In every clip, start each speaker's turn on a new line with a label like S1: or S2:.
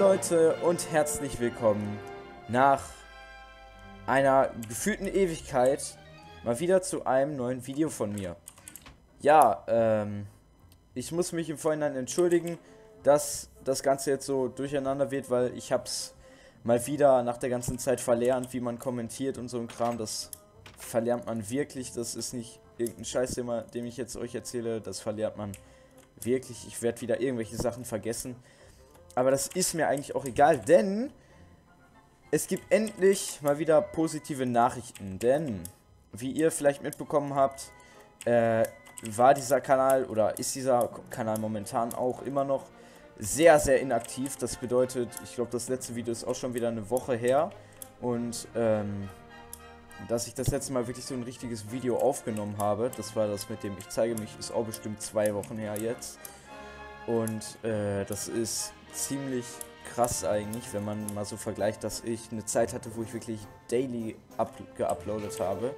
S1: Leute und herzlich willkommen nach einer gefühlten Ewigkeit mal wieder zu einem neuen Video von mir. Ja, ähm, ich muss mich im Vorhinein entschuldigen, dass das Ganze jetzt so durcheinander wird, weil ich hab's mal wieder nach der ganzen Zeit verlernt, wie man kommentiert und so ein Kram. Das verlernt man wirklich. Das ist nicht irgendein Scheiß, den ich jetzt euch erzähle. Das verlernt man wirklich. Ich werde wieder irgendwelche Sachen vergessen. Aber das ist mir eigentlich auch egal, denn es gibt endlich mal wieder positive Nachrichten. Denn, wie ihr vielleicht mitbekommen habt, äh, war dieser Kanal oder ist dieser Kanal momentan auch immer noch sehr, sehr inaktiv. Das bedeutet, ich glaube, das letzte Video ist auch schon wieder eine Woche her. Und ähm, dass ich das letzte Mal wirklich so ein richtiges Video aufgenommen habe, das war das mit dem Ich zeige mich, ist auch bestimmt zwei Wochen her jetzt. Und äh, das ist ziemlich krass eigentlich, wenn man mal so vergleicht, dass ich eine Zeit hatte, wo ich wirklich daily up geuploadet habe.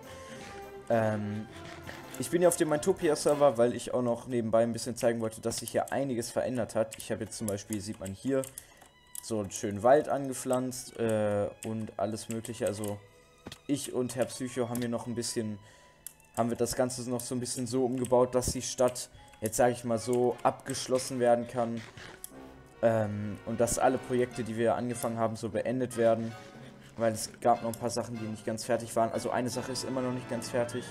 S1: Ähm, ich bin ja auf dem Mytopia-Server, weil ich auch noch nebenbei ein bisschen zeigen wollte, dass sich hier einiges verändert hat. Ich habe jetzt zum Beispiel, sieht man hier, so einen schönen Wald angepflanzt äh, und alles mögliche. Also ich und Herr Psycho haben hier noch ein bisschen, haben wir das Ganze noch so ein bisschen so umgebaut, dass die Stadt, jetzt sage ich mal so, abgeschlossen werden kann. Ähm, und dass alle Projekte, die wir angefangen haben, so beendet werden. Weil es gab noch ein paar Sachen, die nicht ganz fertig waren. Also eine Sache ist immer noch nicht ganz fertig.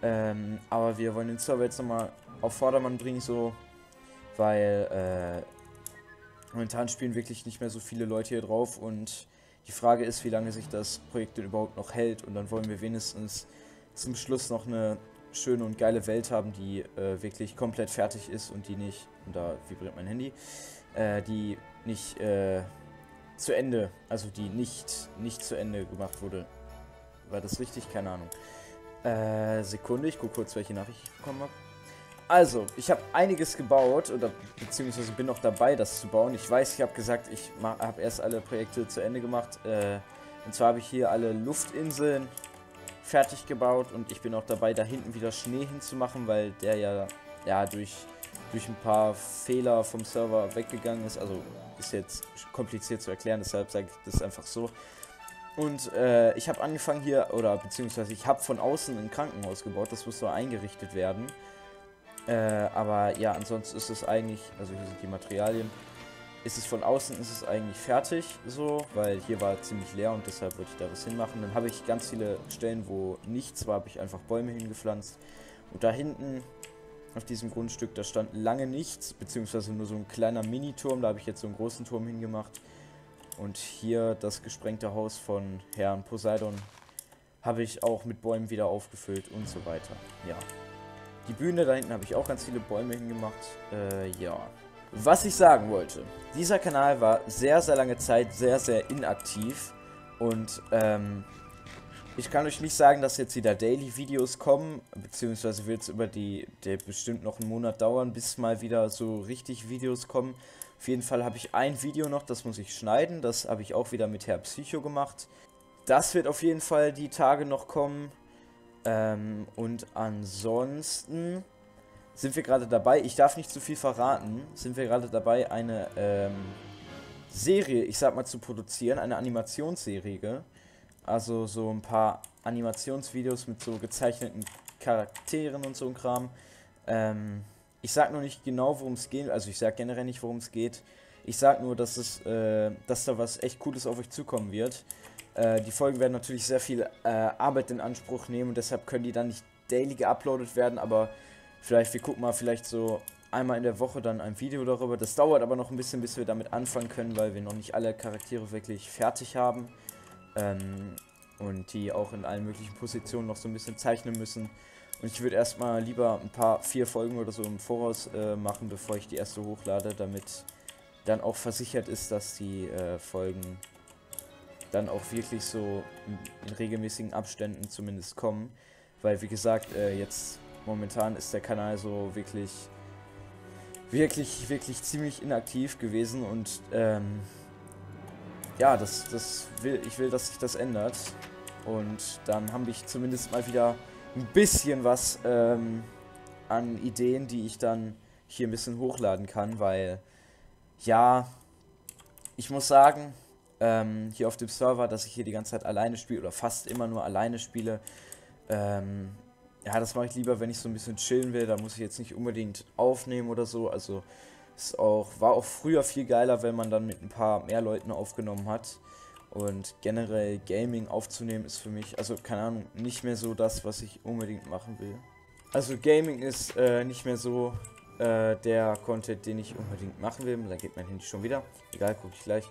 S1: Ähm, aber wir wollen den Server jetzt nochmal auf Vordermann bringen, so. Weil, äh, momentan spielen wirklich nicht mehr so viele Leute hier drauf. Und die Frage ist, wie lange sich das Projekt denn überhaupt noch hält. Und dann wollen wir wenigstens zum Schluss noch eine schöne und geile Welt haben, die äh, wirklich komplett fertig ist und die nicht, und da vibriert mein Handy, äh, die nicht äh, zu Ende, also die nicht, nicht zu Ende gemacht wurde. War das richtig? Keine Ahnung. Äh, Sekunde, ich gucke kurz, welche Nachricht ich bekommen habe. Also, ich habe einiges gebaut, oder beziehungsweise bin noch dabei, das zu bauen. Ich weiß, ich habe gesagt, ich habe erst alle Projekte zu Ende gemacht. Äh, und zwar habe ich hier alle Luftinseln fertig gebaut und ich bin auch dabei, da hinten wieder Schnee hinzumachen, weil der ja, ja durch durch ein paar Fehler vom Server weggegangen ist. Also ist jetzt kompliziert zu erklären, deshalb sage ich das einfach so. Und äh, ich habe angefangen hier, oder beziehungsweise ich habe von außen ein Krankenhaus gebaut, das muss so eingerichtet werden. Äh, aber ja, ansonsten ist es eigentlich, also hier sind die Materialien, ist es von außen ist es eigentlich fertig so, weil hier war ziemlich leer und deshalb wollte ich da was hinmachen. Dann habe ich ganz viele Stellen, wo nichts war, habe ich einfach Bäume hingepflanzt. Und da hinten auf diesem Grundstück. Da stand lange nichts, beziehungsweise nur so ein kleiner Miniturm. Da habe ich jetzt so einen großen Turm hingemacht. Und hier das gesprengte Haus von Herrn Poseidon habe ich auch mit Bäumen wieder aufgefüllt und so weiter. Ja. Die Bühne da hinten habe ich auch ganz viele Bäume hingemacht. Äh, ja. Was ich sagen wollte. Dieser Kanal war sehr, sehr lange Zeit sehr, sehr inaktiv. Und ähm, ich kann euch nicht sagen, dass jetzt wieder Daily-Videos kommen, beziehungsweise wird es über die, der bestimmt noch einen Monat dauern, bis mal wieder so richtig Videos kommen. Auf jeden Fall habe ich ein Video noch, das muss ich schneiden, das habe ich auch wieder mit Herr Psycho gemacht. Das wird auf jeden Fall die Tage noch kommen. Ähm, und ansonsten sind wir gerade dabei, ich darf nicht zu viel verraten, sind wir gerade dabei, eine ähm, Serie, ich sag mal, zu produzieren, eine Animationsserie also so ein paar Animationsvideos mit so gezeichneten Charakteren und so ein Kram. Ähm, ich sag nur nicht genau, worum es geht. Also ich sag generell nicht, worum es geht. Ich sag nur, dass es, äh, dass da was echt Cooles auf euch zukommen wird. Äh, die Folgen werden natürlich sehr viel äh, Arbeit in Anspruch nehmen und deshalb können die dann nicht daily geuploadet werden, aber vielleicht, wir gucken mal, vielleicht so einmal in der Woche dann ein Video darüber. Das dauert aber noch ein bisschen, bis wir damit anfangen können, weil wir noch nicht alle Charaktere wirklich fertig haben. Ähm, und die auch in allen möglichen Positionen noch so ein bisschen zeichnen müssen. Und ich würde erstmal lieber ein paar, vier Folgen oder so im Voraus äh, machen, bevor ich die erste hochlade, damit dann auch versichert ist, dass die äh, Folgen dann auch wirklich so in, regelmäßigen Abständen zumindest kommen. Weil wie gesagt, äh, jetzt momentan ist der Kanal so wirklich, wirklich, wirklich ziemlich inaktiv gewesen und ähm, ja, das, das will, ich will, dass sich das ändert. Und dann habe ich zumindest mal wieder ein bisschen was ähm, an Ideen, die ich dann hier ein bisschen hochladen kann, weil ja, ich muss sagen, ähm, hier auf dem Server, dass ich hier die ganze Zeit alleine spiele oder fast immer nur alleine spiele. Ähm, ja, das mache ich lieber, wenn ich so ein bisschen chillen will. Da muss ich jetzt nicht unbedingt aufnehmen oder so. Also ist auch, war auch früher viel geiler, wenn man dann mit ein paar mehr Leuten aufgenommen hat. Und generell Gaming aufzunehmen ist für mich, also keine Ahnung, nicht mehr so das, was ich unbedingt machen will. Also Gaming ist äh, nicht mehr so äh, der Content, den ich unbedingt machen will. Da geht mein Handy schon wieder. Egal, gucke ich gleich.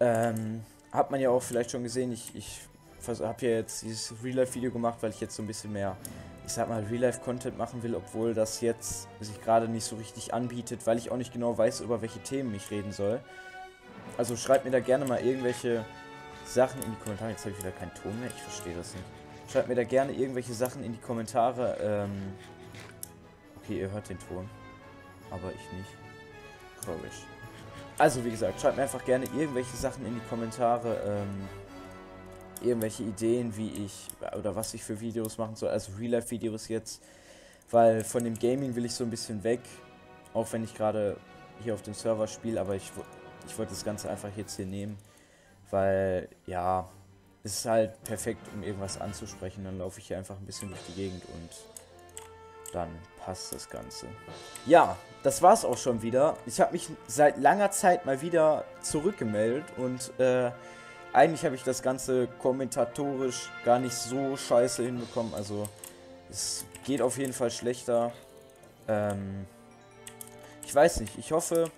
S1: Ähm, hat man ja auch vielleicht schon gesehen, ich, ich habe ja jetzt dieses Real-Life-Video gemacht, weil ich jetzt so ein bisschen mehr, ich sag mal, Real-Life-Content machen will, obwohl das jetzt sich gerade nicht so richtig anbietet, weil ich auch nicht genau weiß, über welche Themen ich reden soll. Also schreibt mir da gerne mal irgendwelche Sachen in die Kommentare. Jetzt habe ich wieder keinen Ton mehr, ich verstehe das nicht. Schreibt mir da gerne irgendwelche Sachen in die Kommentare. Ähm okay, ihr hört den Ton, aber ich nicht. Komisch. Also wie gesagt, schreibt mir einfach gerne irgendwelche Sachen in die Kommentare. Ähm, irgendwelche Ideen, wie ich oder was ich für Videos machen soll. Also Real-Life-Videos jetzt. Weil von dem Gaming will ich so ein bisschen weg. Auch wenn ich gerade hier auf dem Server spiele. Aber ich, ich wollte das Ganze einfach jetzt hier nehmen. Weil, ja, es ist halt perfekt, um irgendwas anzusprechen. Dann laufe ich hier einfach ein bisschen durch die Gegend und dann passt das Ganze. Ja, das war's auch schon wieder. Ich habe mich seit langer Zeit mal wieder zurückgemeldet und äh, eigentlich habe ich das Ganze kommentatorisch gar nicht so scheiße hinbekommen. Also es geht auf jeden Fall schlechter. Ähm, ich weiß nicht. Ich hoffe,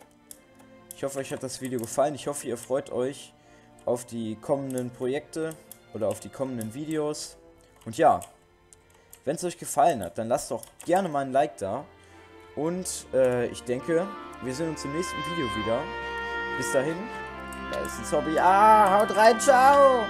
S1: ich hoffe, euch hat das Video gefallen. Ich hoffe, ihr freut euch auf die kommenden Projekte oder auf die kommenden Videos. Und ja, wenn es euch gefallen hat, dann lasst doch gerne mal ein Like da. Und äh, ich denke, wir sehen uns im nächsten Video wieder. Bis dahin, da ist ein Zombie. Ah, haut rein, ciao!